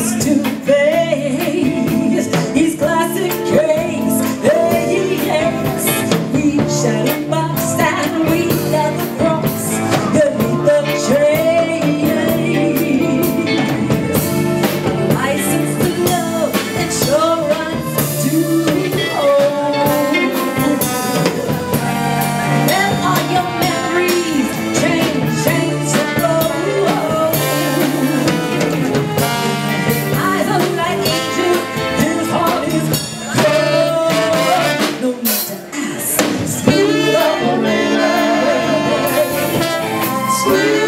close to the sweet.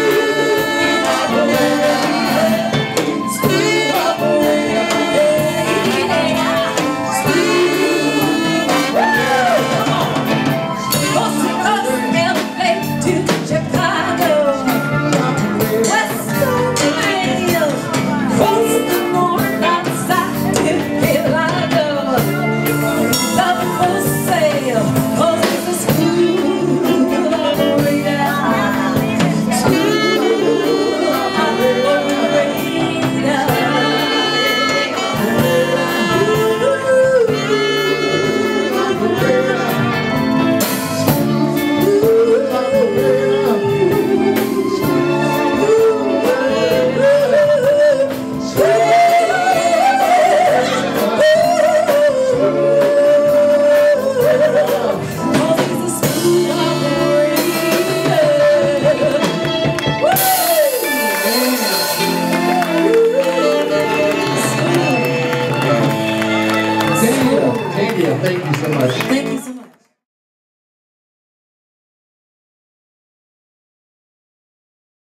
Thank you so much.